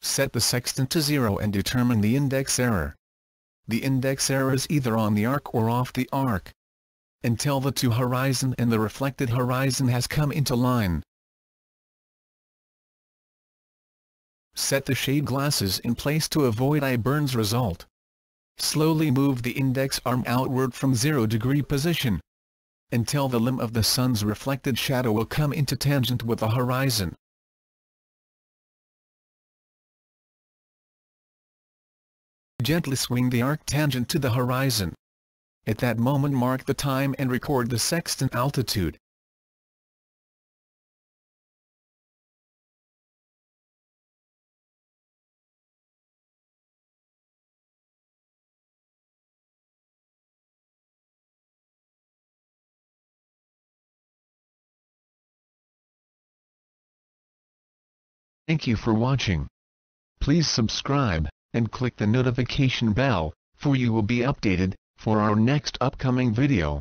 Set the sextant to zero and determine the index error. The index error is either on the arc or off the arc. Until the two horizon and the reflected horizon has come into line. Set the shade glasses in place to avoid eye burns result. Slowly move the index arm outward from 0 degree position until the limb of the sun's reflected shadow will come into tangent with the horizon. Gently swing the arc tangent to the horizon. At that moment mark the time and record the sextant altitude. Thank you for watching. Please subscribe, and click the notification bell, for you will be updated, for our next upcoming video.